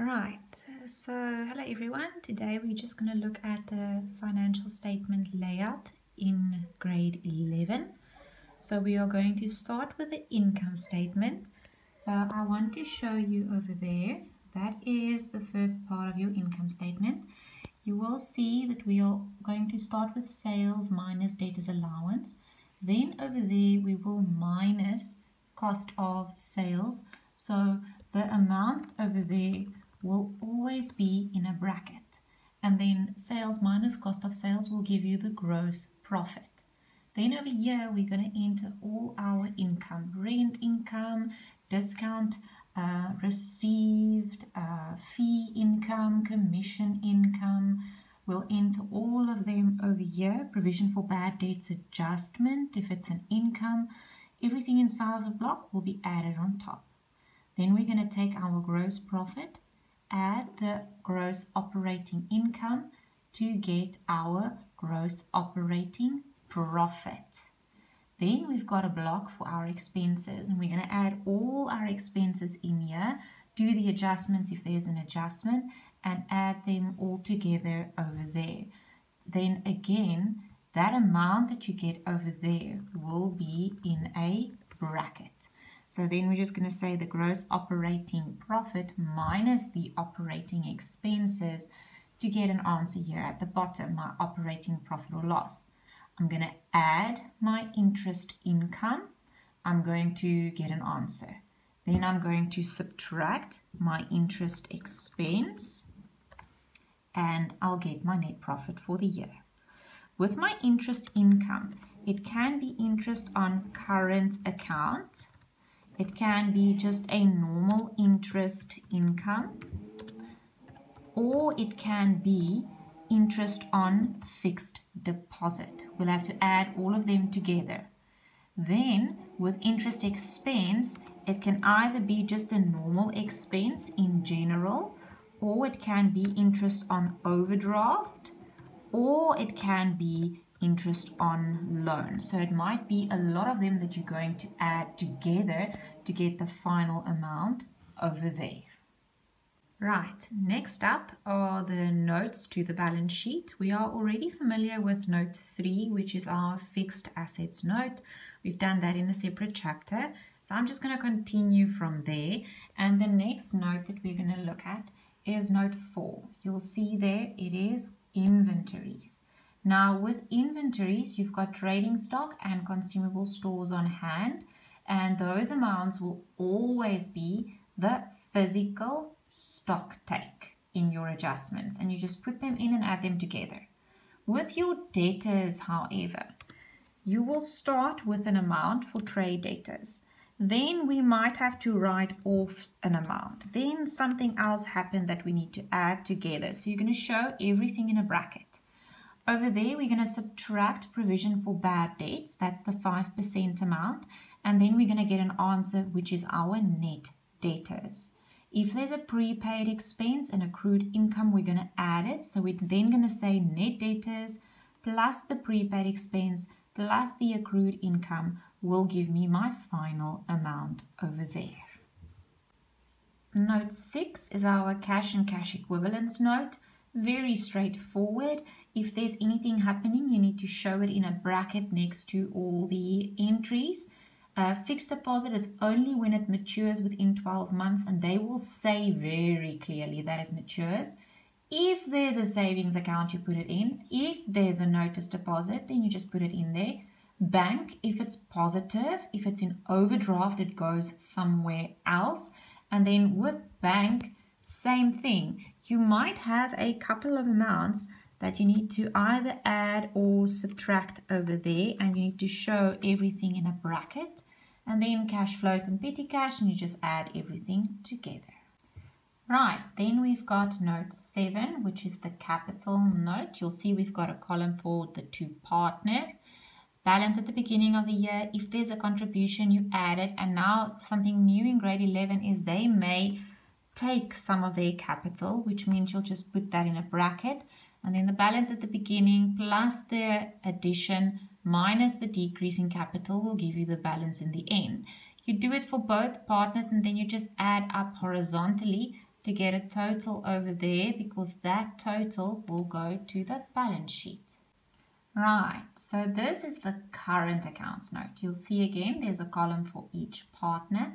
Right, so hello everyone. Today we're just going to look at the financial statement layout in grade 11. So we are going to start with the income statement. So I want to show you over there, that is the first part of your income statement. You will see that we are going to start with sales minus debtors allowance. Then over there we will minus cost of sales. So the amount over there will always be in a bracket. And then sales minus cost of sales will give you the gross profit. Then over here, we're going to enter all our income, rent income, discount uh, received, uh, fee income, commission income. We'll enter all of them over here. Provision for bad debts adjustment, if it's an income. Everything inside of the block will be added on top. Then we're going to take our gross profit, add the gross operating income to get our gross operating profit. Then we've got a block for our expenses and we're going to add all our expenses in here, do the adjustments if there's an adjustment and add them all together over there. Then again, that amount that you get over there will be in a bracket. So then we're just going to say the gross operating profit minus the operating expenses to get an answer here at the bottom, my operating profit or loss. I'm going to add my interest income. I'm going to get an answer. Then I'm going to subtract my interest expense and I'll get my net profit for the year. With my interest income, it can be interest on current account it can be just a normal interest income or it can be interest on fixed deposit. We'll have to add all of them together. Then with interest expense, it can either be just a normal expense in general or it can be interest on overdraft or it can be interest on loan. So it might be a lot of them that you're going to add together to get the final amount over there. Right, next up are the notes to the balance sheet. We are already familiar with note 3, which is our fixed assets note. We've done that in a separate chapter. So I'm just going to continue from there. And the next note that we're going to look at is note 4. You'll see there it is inventories. Now with inventories, you've got trading stock and consumable stores on hand and those amounts will always be the physical stock take in your adjustments and you just put them in and add them together. With your debtors, however, you will start with an amount for trade debtors. Then we might have to write off an amount. Then something else happened that we need to add together. So you're going to show everything in a bracket. Over there, we're going to subtract provision for bad debts. That's the 5% amount. And then we're going to get an answer, which is our net debtors. If there's a prepaid expense and accrued income, we're going to add it. So we're then going to say net debtors plus the prepaid expense plus the accrued income will give me my final amount over there. Note 6 is our cash and cash equivalents note. Very straightforward. If there's anything happening, you need to show it in a bracket next to all the entries. Uh, fixed deposit is only when it matures within 12 months and they will say very clearly that it matures. If there's a savings account, you put it in. If there's a notice deposit, then you just put it in there. Bank, if it's positive, if it's in overdraft, it goes somewhere else. And then with bank, same thing. You might have a couple of amounts that you need to either add or subtract over there and you need to show everything in a bracket and then cash float and petty cash and you just add everything together. Right, then we've got note 7, which is the capital note. You'll see we've got a column for the two partners. Balance at the beginning of the year. If there's a contribution, you add it. And now something new in grade 11 is they may take some of their capital, which means you'll just put that in a bracket. And then the balance at the beginning plus the addition minus the decrease in capital will give you the balance in the end. You do it for both partners and then you just add up horizontally to get a total over there because that total will go to the balance sheet. Right, so this is the current accounts note. You'll see again, there's a column for each partner.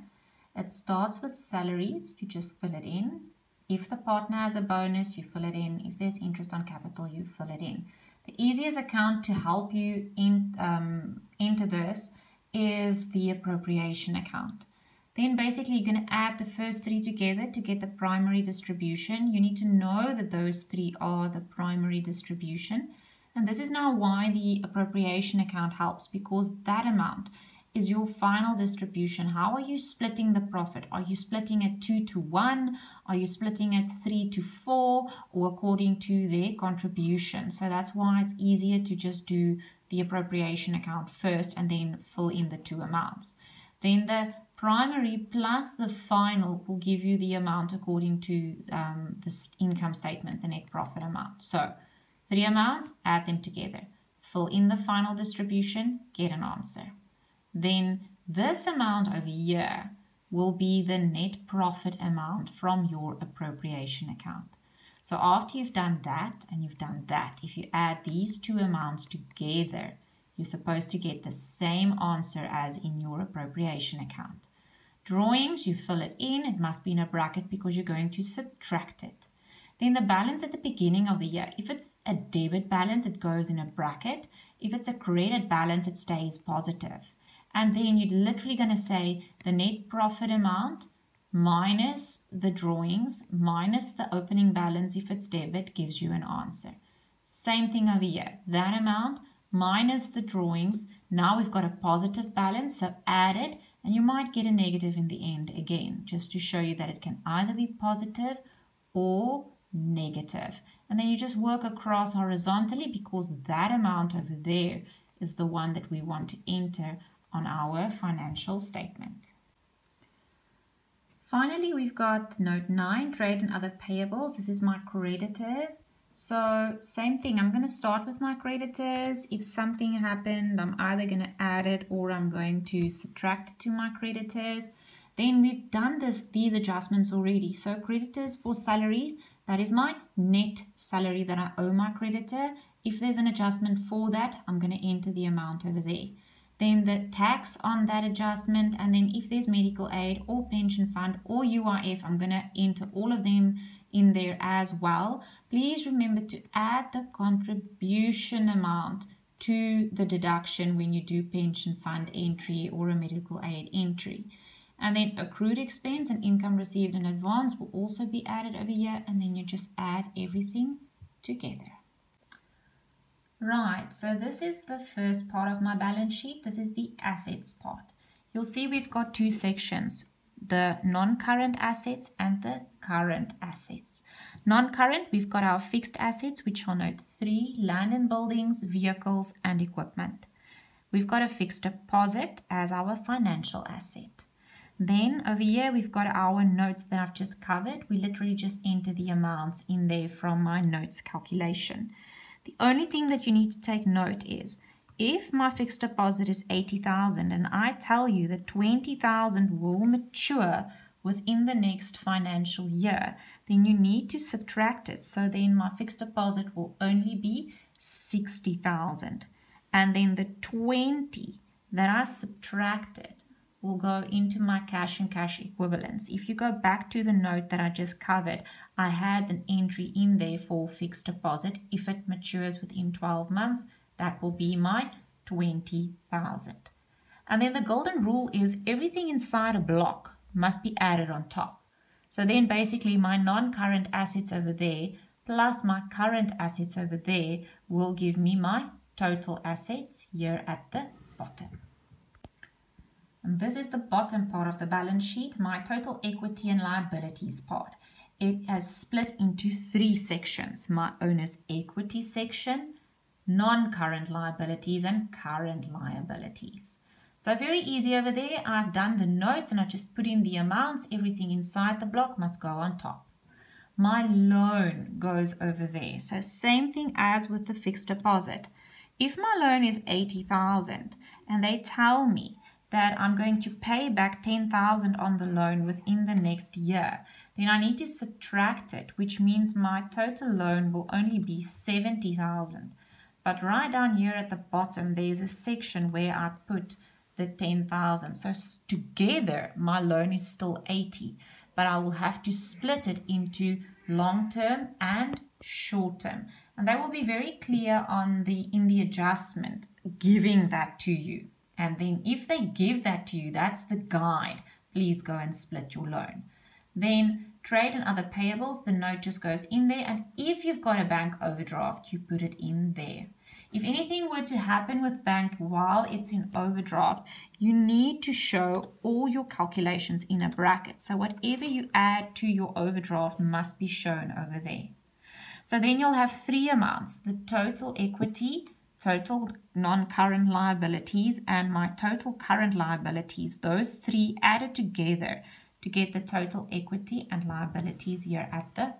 It starts with salaries, you just fill it in. If the partner has a bonus, you fill it in. If there's interest on capital, you fill it in. The easiest account to help you in, um, enter this is the appropriation account. Then basically you're going to add the first three together to get the primary distribution. You need to know that those three are the primary distribution. And this is now why the appropriation account helps because that amount is your final distribution. How are you splitting the profit? Are you splitting it 2 to 1? Are you splitting it 3 to 4? Or according to their contribution? So that's why it's easier to just do the appropriation account first and then fill in the two amounts. Then the primary plus the final will give you the amount according to um, this income statement, the net profit amount. So three amounts, add them together. Fill in the final distribution, get an answer then this amount over here will be the net profit amount from your appropriation account. So after you've done that and you've done that, if you add these two amounts together, you're supposed to get the same answer as in your appropriation account. Drawings, you fill it in. It must be in a bracket because you're going to subtract it. Then the balance at the beginning of the year, if it's a debit balance, it goes in a bracket. If it's a credit balance, it stays positive and then you're literally going to say the net profit amount minus the drawings minus the opening balance if it's debit gives you an answer. Same thing over here. That amount minus the drawings. Now we've got a positive balance, so add it, and you might get a negative in the end again, just to show you that it can either be positive or negative. And then you just work across horizontally because that amount over there is the one that we want to enter on our financial statement. Finally, we've got note 9, trade and other payables. This is my creditors. So same thing, I'm going to start with my creditors. If something happened, I'm either going to add it or I'm going to subtract it to my creditors. Then we've done this these adjustments already. So creditors for salaries, that is my net salary that I owe my creditor. If there's an adjustment for that, I'm going to enter the amount over there then the tax on that adjustment, and then if there's medical aid or pension fund or UIF, I'm going to enter all of them in there as well. Please remember to add the contribution amount to the deduction when you do pension fund entry or a medical aid entry. And then accrued expense and income received in advance will also be added over here, and then you just add everything together. Right, so this is the first part of my balance sheet. This is the assets part. You'll see we've got two sections, the non-current assets and the current assets. Non-current, we've got our fixed assets, which are note 3, land and buildings, vehicles, and equipment. We've got a fixed deposit as our financial asset. Then over here, we've got our notes that I've just covered. We literally just enter the amounts in there from my notes calculation. The only thing that you need to take note is if my fixed deposit is 80,000 and I tell you that 20,000 will mature within the next financial year, then you need to subtract it. So then my fixed deposit will only be 60,000. And then the 20 that I subtracted will go into my cash and cash equivalents. If you go back to the note that I just covered, I had an entry in there for fixed deposit. If it matures within 12 months, that will be my 20,000. And then the golden rule is everything inside a block must be added on top. So then basically my non-current assets over there plus my current assets over there will give me my total assets here at the bottom. And this is the bottom part of the balance sheet, my total equity and liabilities part. It has split into three sections, my owner's equity section, non-current liabilities and current liabilities. So very easy over there. I've done the notes and I just put in the amounts. Everything inside the block must go on top. My loan goes over there. So same thing as with the fixed deposit. If my loan is 80,000 and they tell me that I'm going to pay back 10,000 on the loan within the next year, then I need to subtract it, which means my total loan will only be 70,000. But right down here at the bottom, there's a section where I put the 10,000. So together, my loan is still 80, but I will have to split it into long-term and short-term. And that will be very clear on the in the adjustment, giving that to you. And then if they give that to you, that's the guide. Please go and split your loan. Then trade and other payables, the note just goes in there. And if you've got a bank overdraft, you put it in there. If anything were to happen with bank while it's in overdraft, you need to show all your calculations in a bracket. So whatever you add to your overdraft must be shown over there. So then you'll have three amounts, the total equity, total non-current liabilities, and my total current liabilities. Those three added together to get the total equity and liabilities here at the